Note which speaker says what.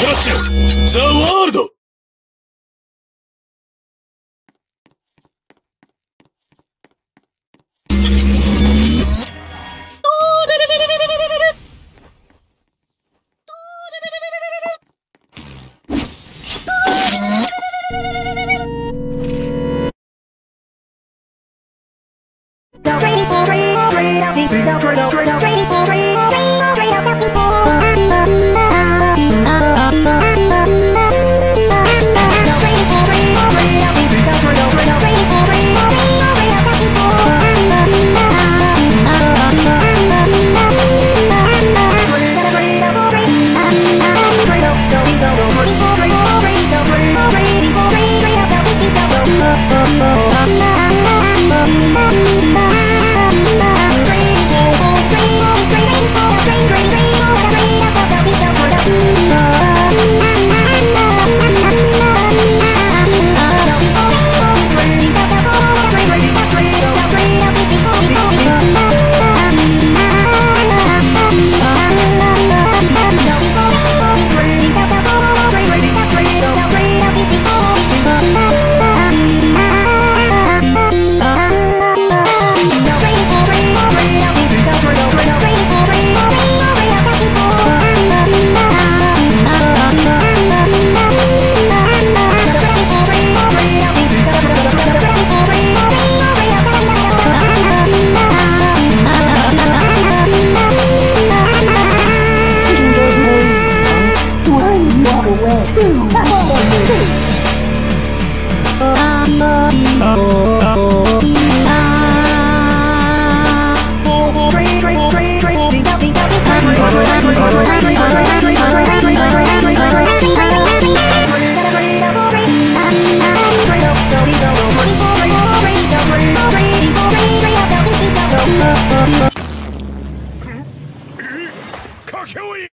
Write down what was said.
Speaker 1: Gotcha! The world!
Speaker 2: Trade, trade, trade, trade, かけおいい